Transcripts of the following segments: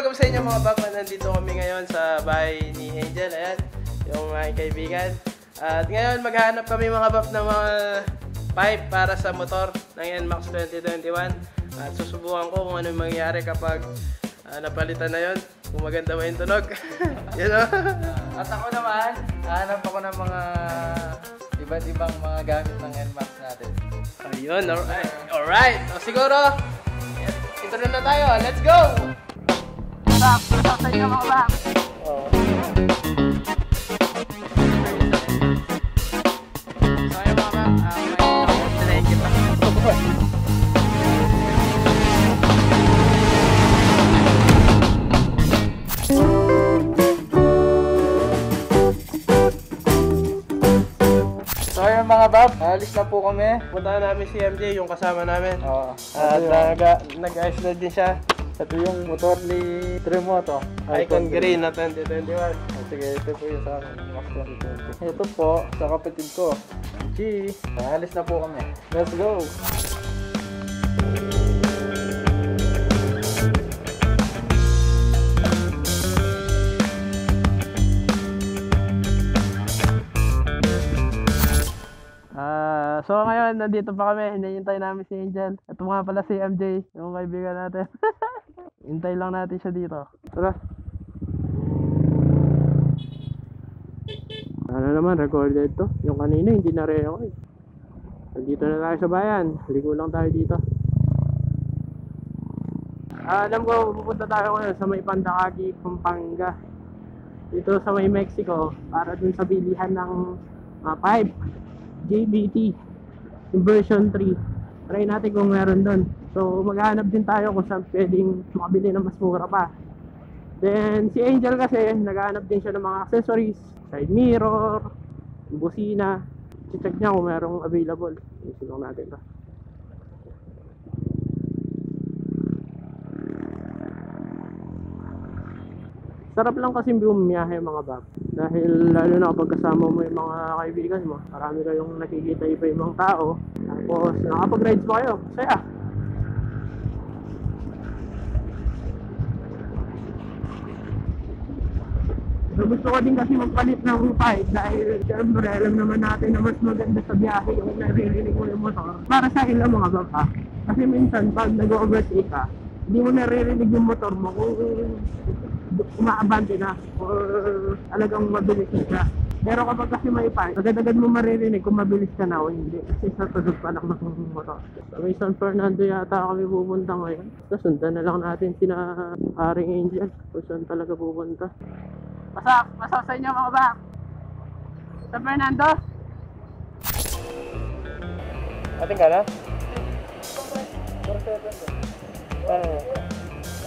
Welcome sa inyo mga bakman. Nandito kami ngayon sa bahay ni Angel. Ayan, yung mga kaibigan. At ngayon maghanap kami mga bap ng mga pipe para sa motor ng NMAX 2021. At susubukan ko kung ano yung mangyayari kapag ah, napalitan na yon Kung maganda ba yung tunog. you know? At ako naman, hanap ako ng mga iba't ibang mga gamit ng NMAX natin. Ayun, alright. Alright. O siguro, ito na na tayo. Let's go! Inyo mga bak. Oh. So ayun mga bak, may sinayikip ako. So ayun mga bab, alis na po kami. Puntahan namin si MJ, yung kasama namin. Oo. At ito, yung, nag- nag-ayos na din siya. Ito yung motor ni Tremoto. Icon Green na 2021. Oh, sige, ito po yung sa akin. Max 2020. Ito po, sa kapatid ko. G. Alis na po kami. Let's go! So ngayon nandito pa kami, hinihintay namin si Angel. Ito nga pala si MJ, yung kaibigan natin. Hintay lang natin siya dito. Tara. Ano naman, recorded to. Yung kanina, hindi na rin eh. Nandito na tayo sa bayan. Ligo lang tayo dito. Ah, alam ko, pupunta tayo ngayon sa may Pandakagi, Pampanga. Dito sa may Mexico, para dun sa bilihan ng ah, pipe. JBT version 3 try natin kung meron doon so maghanap din tayo kung saan pwedeng makabili ng mas mura pa. Then si Angel kasi naghahanap din siya ng mga accessories. Side mirror busina. Check niya kung merong available. Isilong natin to Sarap lang kasi bumiyahe mga bab. Dahil lalo na kapag kasama mo yung mga kaibigan mo, marami kayong nakikita iba-ibang tao. Tapos nakapag-rides pa kayo. Saya. So gusto ko din kasi magpalit ng pipe dahil syempre alam naman natin na mas maganda sa biyahe yung naririnig mo yung motor. Para sa ilang mga baba. Kasi minsan pag nag-overtake ka, hindi mo naririnig yung motor mo kung umaabante na or talagang mabilis na siya. Pero kapag kasi may pipe, agad-agad mo maririnig kung mabilis ka na o hindi. Kasi sa tunog pa lang ng motor. Sa may San Fernando yata kami pupunta ngayon. Sundan na lang natin sina Haring Angel kung saan talaga pupunta. Pasok! Pasok sa inyo mga bak! San Fernando? Ating ka na? 4-7 Ano?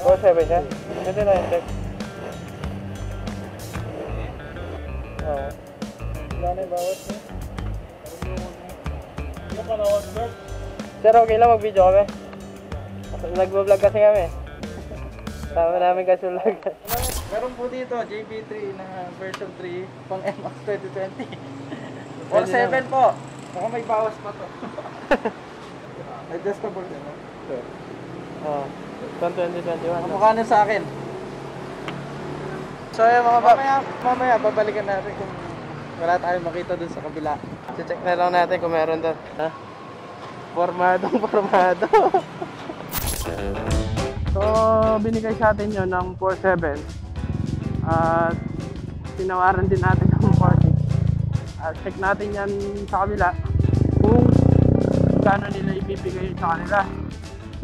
4-7 siya? Pwede na yung check. Oo. Wala na yung bawat niya. Ano ka na work? Sir, okay lang mag-video kami. Nag-vlog kasi kami. Tama namin kasi vlog. Meron po dito, JB3 na version 3 pang NMAX 2020. Pwede 47 po. Mukhang may bawas pa to. Adjustable din, no? Oo. Ito 2021. Kamukha na sa akin. So yun mga bab. Mamaya, mamaya, babalikan natin kung wala tayong makita dun sa kabila. Check na lang natin kung meron doon. Ha? Formadong formado. so, binigay sa atin yun ng 4.7. At tinawaran din natin ng 40. At check natin yan sa kabila kung gaano nila ibibigay sa kanila.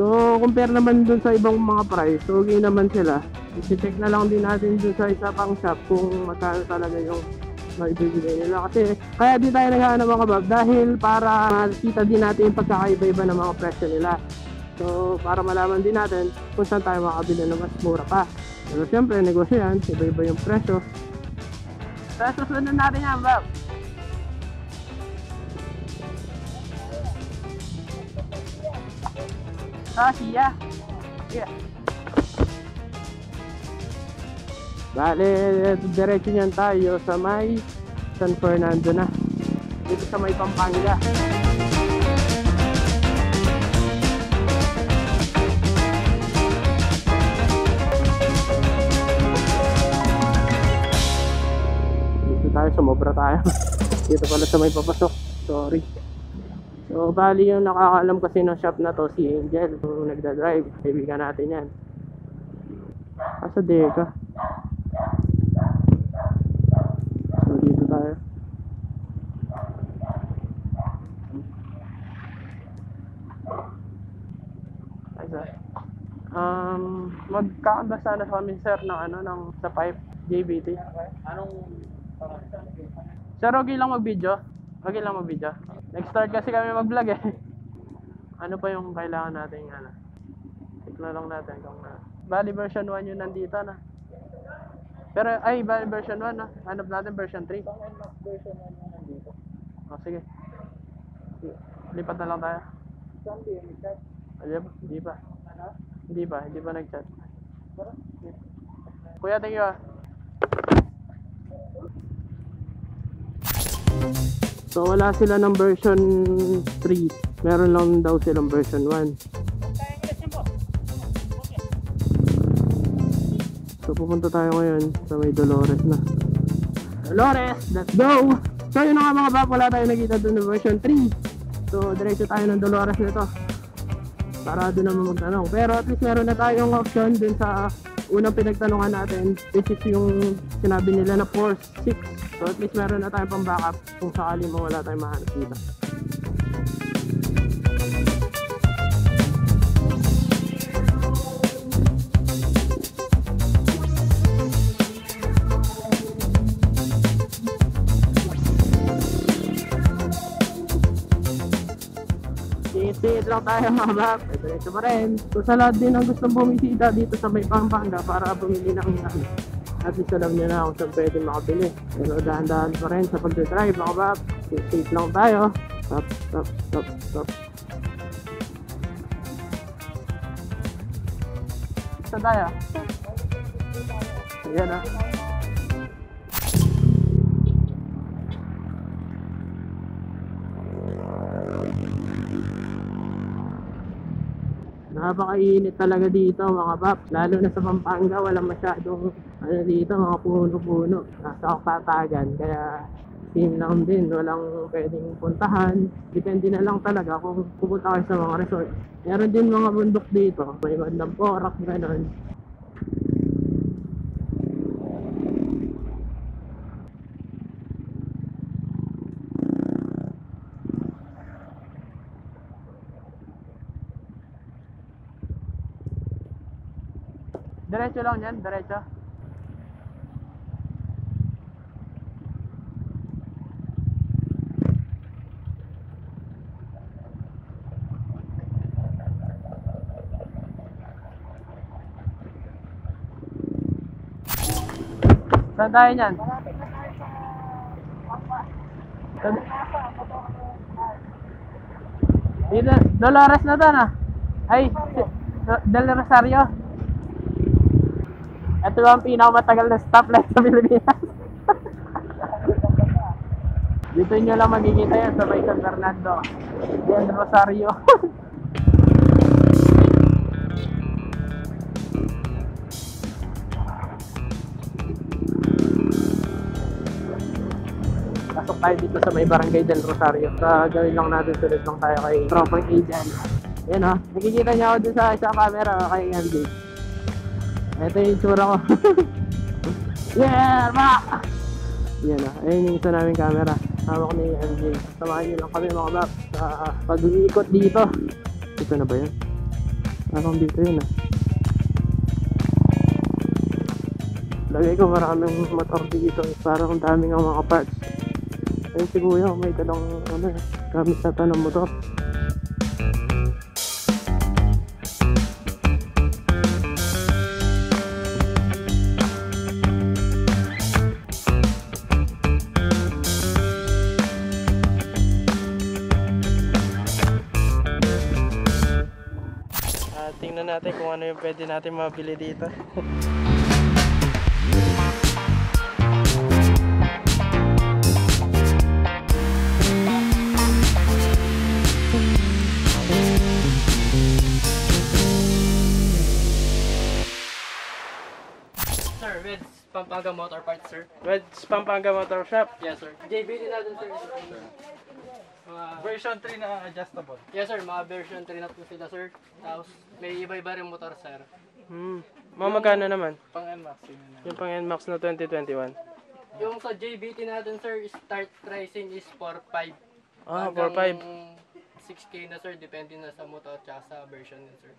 So, compare naman dun sa ibang mga price, so okay naman sila. I-check na lang din natin dun sa isa pang shop kung magkano talaga yung maibibigay nila. Kasi, kaya di tayo naghahanap mga bab dahil para makita din natin yung pagkakaiba-iba ng mga presyo nila. So, para malaman din natin kung saan tayo makabili ng mas mura pa. Pero siyempre, negosyo yan, iba-iba yung presyo. Kaya susunod natin yan, bab. Ah, siya. Yeah. Bale, diretso niyan tayo sa may San Fernando na. Dito sa may Pampanga. Dito tayo, sumobra tayo. Dito pala sa may papasok. Sorry. So, bali yung nakakaalam kasi ng shop na to, si Angel, yung nagda-drive. Kaibigan natin yan. Asa Deka. So, dito tayo. Um, magkakanda sana kami sir ng ano ng sa pipe JBT. Anong Sir, okay lang mag-video? Okay lang mag-video? Nag-start kasi kami mag-vlog eh. Ano pa yung kailangan natin ano? Tignan lang natin kung na. Bali version 1 yun nandito na. Pero ay bali version 1 na. Hanap natin version 3. NMAX version na yung nandito? O sige. Lipat na lang tayo. Saan di yung chat? Hindi pa. Hindi pa. Ano? Hindi pa. Hindi pa nag-chat. Kuya, thank you ah. So wala sila ng version 3. Meron lang daw silang version 1. So pupunta tayo ngayon sa may Dolores na. Dolores, let's go! So yun na nga mga bab, wala tayo nakita doon ng version 3. So diretso tayo ng Dolores nito. Para doon naman magtanong. Pero at least meron na tayong option dun sa unang pinagtanungan natin which is yung sinabi nila na 4-6 so at least meron na tayong pang backup kung sakali mo wala tayong mahanap dito Sisit lang tayo mga bak. Diretso pa rin. So sa lahat din ang gustong bumisita dito sa may Pampanga para bumili ng. At least alam nyo na kung saan pwede makabili. Pero dahan-dahan pa rin sa pagdadrive mga bak. Safe lang tayo. Stop, stop, stop, stop. Saan tayo? Ayan ah. Napakainit talaga dito mga paps. Lalo na sa Pampanga, walang masyadong ano dito, mga puno-puno. Nasa kapatagan. Kaya team lang din, walang pwedeng puntahan. Depende na lang talaga kung pupunta kayo sa mga resort. Meron din mga bundok dito. May bandang porak, ganon. Diretso lang yan, diretso. Saan tayo niyan? Saan- Dito, Dolores na to na. Ay, si- Do- Del Rosario. Ito ang pinakamatagal na stoplight sa Pilipinas. Dito nyo lang makikita yan sa may San Fernando. Del Rosario. Pasok tayo dito sa may Barangay del Rosario. Sa gawin lang natin sunod lang tayo kay Tropang Agent. Yan o. Nakikita niya ako dun sa isang camera kay MJ. Ito yung tsura ko. yeah, ma! Yan o. Ayun yung isa namin camera. Hawak ni MJ. Samahan niyo lang kami mga bap sa pag-iikot dito. Ito na ba yun? Parang dito yun ah. Lagay ko maraming motor dito. Parang daming ang mga parts. Ayun si Kuya, may dalang ano. Gamit na ng motor. Tingnan natin kung ano yung pwede natin mabili dito. sir, with Pampanga Motor Parts, sir. Wedge Pampanga Motor Shop. Yes, sir. JB din natin, sir. Mga, Version 3 na adjustable. yes, sir. Mga version 3 na po sila, sir. Tapos, may iba-iba rin motor, sir. Hmm. Mga magkano naman? Pang NMAX yun na. Yung pang NMAX na 2021. Yung sa JBT natin, sir, start pricing is 4.5. Ah, Hanggang 4.5. 6K na, sir. Depende na sa motor at sa version din, sir.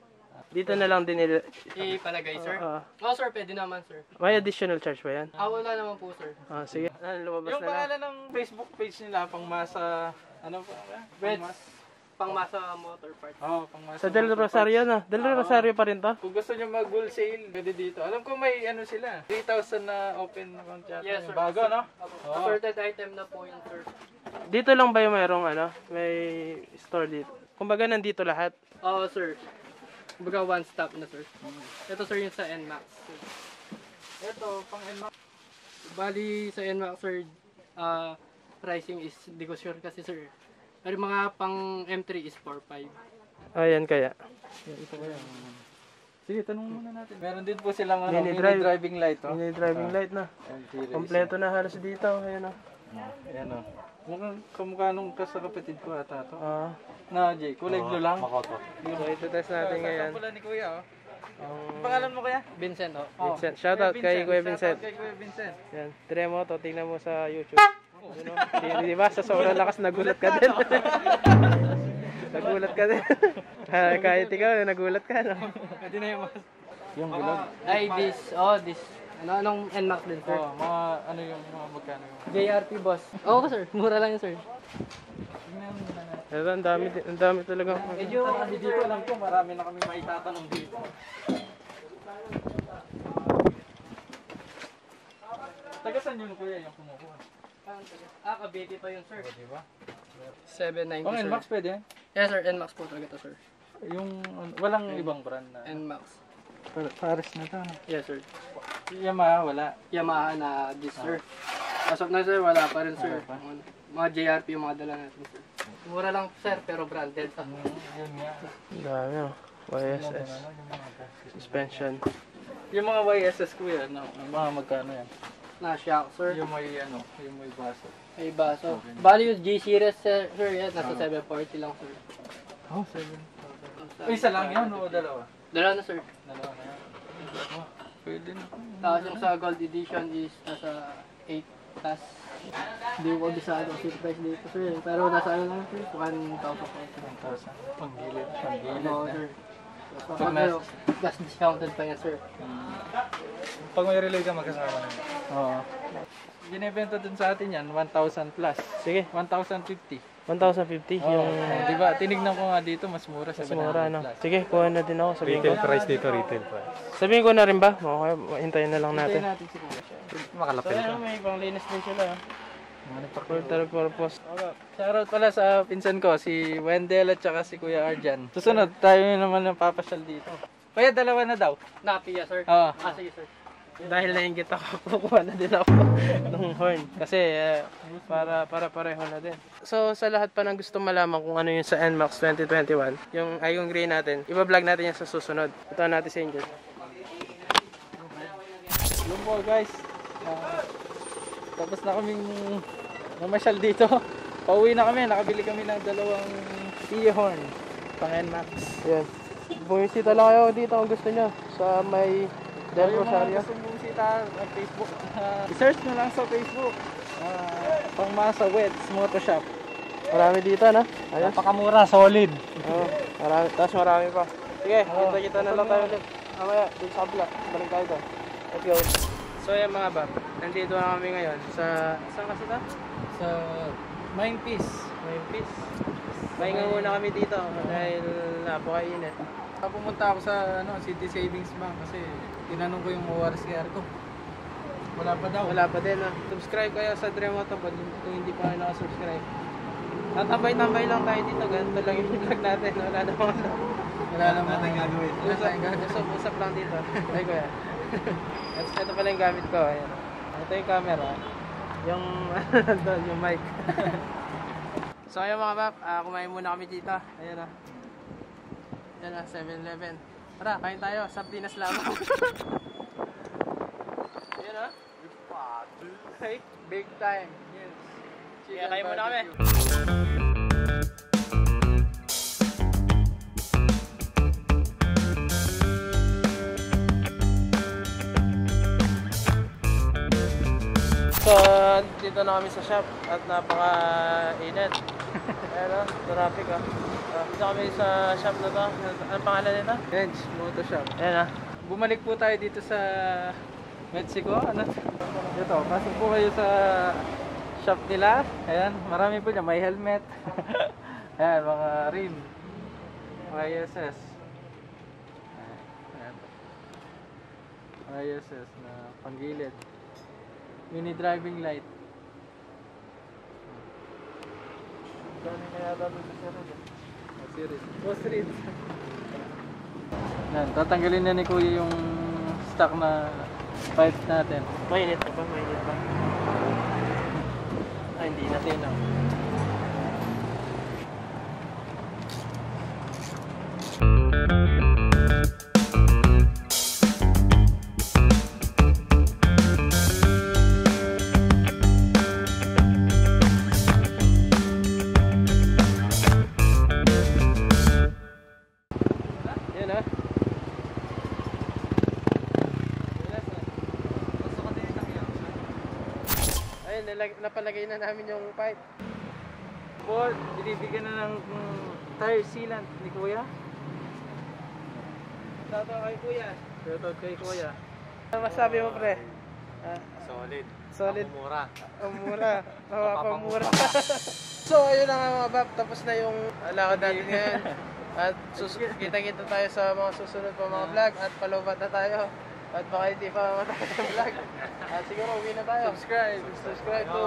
Dito na lang din nila. Ipalagay, sir. Ah, Oo, sir. Pwede naman, sir. may additional charge ba yan? Ah, wala naman po, sir. Ah, sige. Ah, lumabas Yung na lang. pangalan ng Facebook page nila, pang masa, ano pa? Mas, Pangmasa motor parts. oh, pang masa. Sa Del Rosario na. Del Rosario pa rin to? Kung gusto nyo mag-wholesale, pwede dito. Alam ko may ano sila, 3,000 na open account yata. Yes, sir. Bago, no? Oo. Assorted item na po yun, sir. Dito lang ba yung mayroong ano? May store dito? Kumbaga nandito lahat. Oo, sir. Kumbaga one stop na, sir. Ito, sir, yung sa NMAX. Sir. Ito, pang NMAX. Bali, sa NMAX, sir, ah, pricing is, di ko sure kasi, sir. Pero mga pang M3 is 4.5. Ayan kaya. Ito kaya. Sige, tanong muna natin. Meron din po silang ano, Mini mini, drive. driving light, oh. May driving light na. Kompleto na halos dito. Ayan o. Ayan, oh. Mukhang kamukha nung kas sa kapatid ko ata to. Ah. Na, Jay, kulay blue lang. Makoto. so ito test natin ngayon. pula ni Kuya, oh. Ang Pangalan mo kaya? Vincent, oh. Oh. Vincent. Shoutout kay Kuya Vincent. Shoutout kay Kuya Vincent. Yan. Try mo to. Tingnan mo sa YouTube. Ano? Di, di ba? Sa sobrang lakas nagulat ka din. nagulat ka din. Ah, Kahit ikaw, nagulat ka, no? Pwede na yung Yung gulog. Ay, this, oh, this. Ano, anong NMAX din, sir? Oh, mga ano yung mga magkano yung. JRP boss. Oo, sir. Mura lang yun, sir. Tingnan natin. Ito, ang dami, di- ang dami talaga. Medyo kami dito alam ko marami na kami maitatanong dito. Taga saan yung kuya yung kumukuha? Ah, Cavite pa yun, sir. Di ba? 790, Pang sir. NMAX pwede yan? Yes, sir. NMAX po talaga to, sir. Yung ano, walang ibang brand na. NMAX. Pares na to. no? Yes, sir. Yamaha wala. Yamaha na this, sir. As of now, sir, wala pa rin, sir. Wala pa. Mga JRP yung mga dala natin, sir. Mura lang, sir, pero branded. Ah. Yun nga. Dami, oh. YSS. Suspension. Yung mga YSS kuya, no, mga magkano yan? Na shock, sir. Yung may ano, yung may baso. May baso. Bali yung G-Series, sir, sir, yan. Nasa 740 lang, sir. Oh, seven. Ay, isa lang yan o dalawa? Dala na, sir. Dalawa na yan. Oh, pwede na. Tapos yung sa Gold Edition is nasa 8 plus. Hindi ko kabisado kasi yung price dito, sir. Pero nasa ano lang, sir, 1,000 po. 1,000. Panggilid. Panggilid Oo, na. sir. Pag pag ano, gas discounted pa yan, sir. Pag may relay ka magkasama na. Oo. Binibenta dun sa atin yan, 1,000 plus. Sige, 1,050. 1,050. Oh, Yung di ba? Tinignan ko nga dito, mas mura sa mas mura, no? Sige, kuha na din ako. Sabihin ko. price dito, retail price. Sabihin ko na rin ba? Okay, hintayin na lang Natin. natin. natin si Kuya. So, Makalapit ano, may ibang linis din sila. ah. Filter purpose. Shoutout pala sa pinsan ko, si Wendell at saka si Kuya Arjan. Susunod, tayo naman ang papasyal dito. Kaya dalawa na daw. Napiya, sir. Oo. Ah, sige, sir. Dahil nainggit ako, kukuha na din ako ng horn. Kasi eh, para para pareho na din. So sa lahat pa ng gusto malaman kung ano yung sa NMAX 2021, yung Icon Gray natin, iba-vlog natin yan sa susunod. Ito natin sa Angel. Yun po guys. Ah, tapos na kaming mamasyal dito. Pauwi na kami, nakabili kami ng dalawang e-horn pang NMAX. Yan. Bumisita lang kayo dito kung gusto nyo sa may Del Rosario. gusto mong bisita sa Facebook, ah, i-search nyo lang sa Facebook. Uh, Pangmasa Weds Moto Shop. Marami dito na. Ayos. Napakamura, solid. Oo, marami. Tapos marami pa. Sige, kita-kita na lang tayo ulit. Mamaya, dito sa kabila. Balik tayo doon. Let's go. So yan mga bab, nandito na kami ngayon sa... Saan kasi ito? Sa Mind Peace. May peace. Pahinga muna kami dito dahil napakainit. Pumunta ako sa ano, City Savings Bank kasi tinanong ko yung ORCR ko. Wala pa daw. Wala pa din ah. Subscribe kayo sa Dremotopod kung hindi pa kayo nakasubscribe. Tatambay-tambay lang tayo dito. Ganito lang yung vlog natin. Wala namang Wala naman tayong gagawin. Wala tayong gagawin. usap, usap lang dito. Ay, kuya. ito pala yung gamit ko. Ayan. Ito yung camera. Yung, doon, yung mic. so ayun mga pap, uh, ah, kumain muna kami dito. Ayan na. Ayan ah, na, 7-Eleven. Tara, kain tayo. Sa Sardinas lamang. Ayan na. Big time. Yes. Chicken Kaya kain muna kami. Dito na kami sa shop at napaka-init. Ayan o, traffic o. Uh, dito kami sa shop na to. Anong pangalan nito? Bench Moto Shop. Ayan ah. Bumalik po tayo dito sa Mexico. Ano? Dito, pasok po kayo sa shop nila. Ayan, marami po dyan. May helmet. Ayan, mga rim. Mga ISS. Ayan. Mga ISS na panggilid. Mini driving light. Dami na yata doon sa. Oh, series. Oh, series. Yan, tatanggalin na ni Kuya yung stock na pipes natin. Mainit pa ba? Mainit pa. Ay, hindi na tinaw. Napalagay na namin yung pipe. Paul, binibigyan na ng mm, tire sealant ni Kuya. Shoutout kay kuya. Shoutout kay Kuya. Ano masabi mo pre? Ah, Solid. solid. Mura. Ang mura. Mapapamura. so, ayun na nga mga bab. Tapos na yung lakad natin ngayon. At sus- kita-kita tayo sa mga susunod pa mga vlog. At palubat na tayo. At baka hindi pa matapos ang vlog. At siguro uwi na tayo. Subscribe. Subscribe to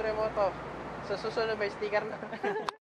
Tremoto. Sa susunod may sticker na.